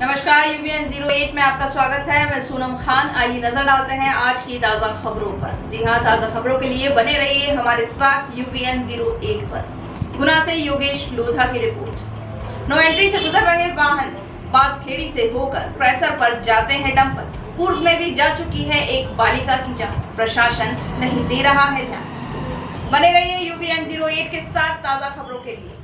नमस्कार UVN zero eight में आपका स्वागत है। मैं सोनम खान। आइए नज़र डालते हैं आज की ताज़ा खबरों पर। जी हाँ ताज़ा खबरों के लिए बने रहिए हमारे साथ यूपीएन ज़ीरो एट पर। गुना से योगेश लोधा की रिपोर्ट। नो एंट्री से गुजर रहे वाहन, बांसखेड़ी से होकर प्रेसर पर जाते हैं डंपर। पूर्व में भी जा चुकी है एक बालिका की जान। प्रशासन नहीं दे रहा है ध्यान। बने रहिए यूवीएन ज़ीरो एट के साथ ताज़ा खबरों के लिए।